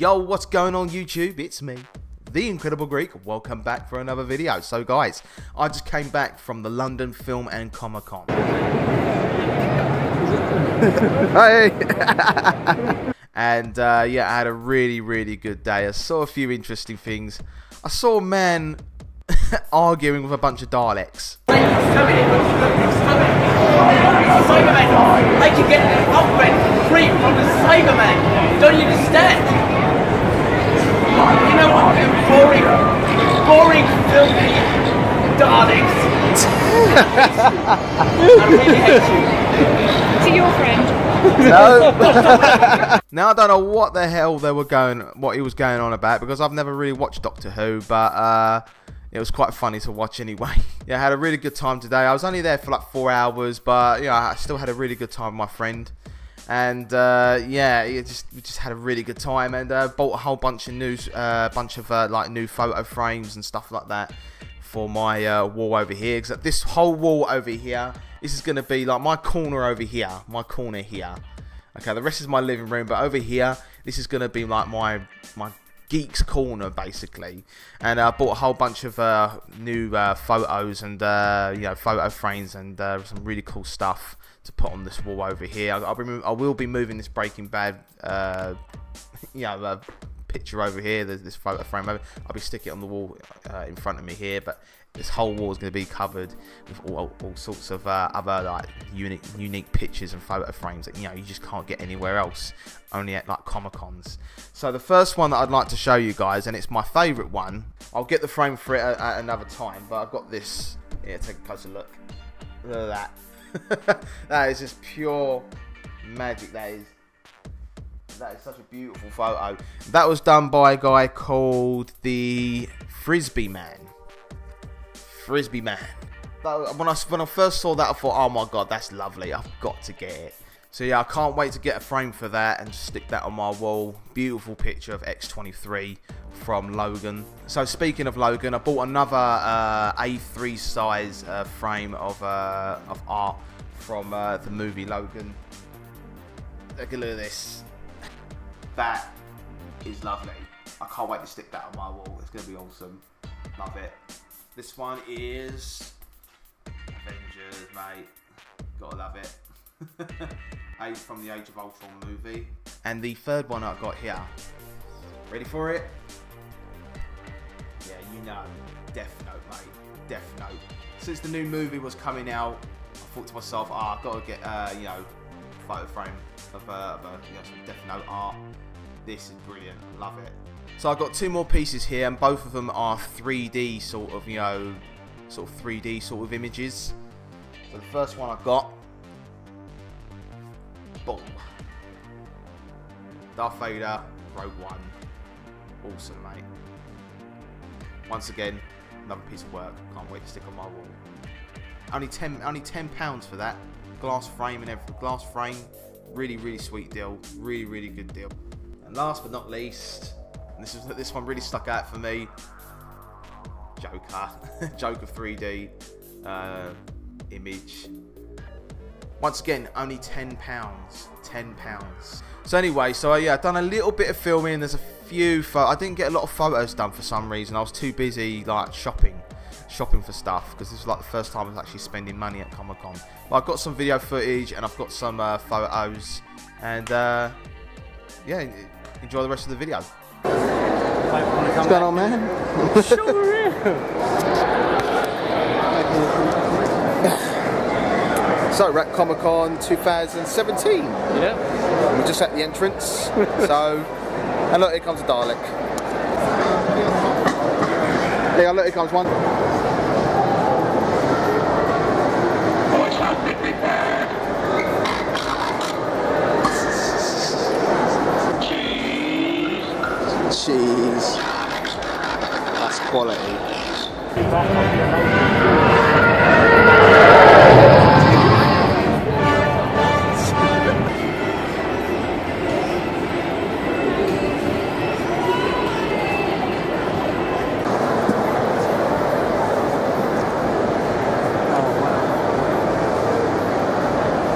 Yo, what's going on YouTube? It's me, The Incredible Greek. Welcome back for another video. So guys, I just came back from the London Film and Comic Con. hey! and uh, yeah, I had a really, really good day. I saw a few interesting things. I saw a man arguing with a bunch of Daleks. Can get an upgrade free from the Cyberman. Don't you understand? You know what? Boring, boring, filthy darlings. I really hate you. To your friend. No. Now I don't know what the hell they were going, what he was going on about because I've never really watched Doctor Who, but uh, it was quite funny to watch anyway. yeah, I had a really good time today. I was only there for like four hours, but yeah, I still had a really good time with my friend. And uh, yeah, it just we just had a really good time and uh, bought a whole bunch of new, uh, bunch of uh, like new photo frames and stuff like that for my uh, wall over here. Because this whole wall over here, this is going to be like my corner over here, my corner here. Okay, the rest is my living room, but over here, this is going to be like my my geeks corner basically. And I bought a whole bunch of uh, new uh, photos and uh, you know photo frames and uh, some really cool stuff to put on this wall over here. I'll, I'll be, I will be moving this Breaking Bad, uh, you know, uh, picture over here. There's this photo frame. I'll be sticking it on the wall uh, in front of me here, but this whole wall is going to be covered with all, all sorts of uh, other like unique unique pictures and photo frames that you know you just can't get anywhere else only at like comic cons so the first one that i'd like to show you guys and it's my favorite one i'll get the frame for it at, at another time but i've got this here take a closer look look at that that is just pure magic that is that is such a beautiful photo that was done by a guy called the frisbee man Frisbee Man. When I, when I first saw that, I thought, oh my god, that's lovely. I've got to get it. So yeah, I can't wait to get a frame for that and stick that on my wall. Beautiful picture of X23 from Logan. So speaking of Logan, I bought another uh, A3 size uh, frame of, uh, of art from uh, the movie Logan. Look at this. That is lovely. I can't wait to stick that on my wall. It's going to be awesome. Love it. This one is Avengers, mate. Gotta love it. Age from the Age of Ultron movie. And the third one I've got here. Ready for it? Yeah, you know. Death Note, mate. Death Note. Since the new movie was coming out, I thought to myself, ah, I've got to get, uh, you know, photo frame of, uh, of you know, some Death Note art. This is brilliant. I Love it. So I've got two more pieces here, and both of them are 3D sort of, you know, sort of 3D sort of images. So the first one I've got, boom, Darth Vader, Rogue One, awesome, mate. Once again, another piece of work. Can't wait to stick on my wall. Only ten, only ten pounds for that. Glass frame and everything. Glass frame, really, really sweet deal. Really, really good deal. And last but not least, this is this one really stuck out for me. Joker, Joker 3D uh, image. Once again, only ten pounds. Ten pounds. So anyway, so yeah, I've done a little bit of filming. There's a few. I didn't get a lot of photos done for some reason. I was too busy like shopping, shopping for stuff because this was like the first time I was actually spending money at Comic Con. But I've got some video footage and I've got some uh, photos, and uh, yeah, enjoy the rest of the video. What's going on, man? so, we're at Comic Con 2017. Yeah. We're just at the entrance. so, and look, here comes a Dalek. Yeah, look, here comes one. Cheese. That's quality.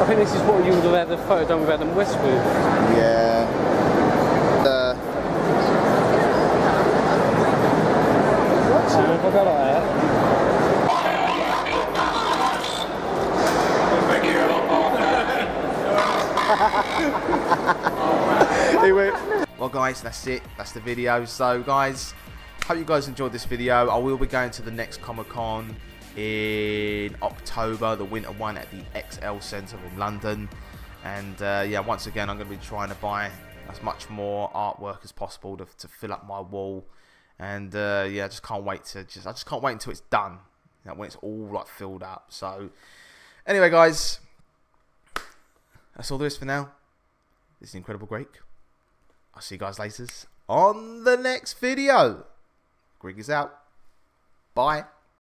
I think this is what you would have had the photo done with Adam Westwood. Yeah. The... I got like that? well guys that's it that's the video so guys hope you guys enjoyed this video i will be going to the next comic con in October, the winter one at the ExCeL Centre in London. And uh, yeah, once again, I'm going to be trying to buy as much more artwork as possible to, to fill up my wall. And uh, yeah, I just can't wait to just I just can't wait until it's done. You know, when it's all like filled up. So anyway, guys, that's all there is for now. This is Incredible Greek. I'll see you guys later on the next video. Greg is out. Bye.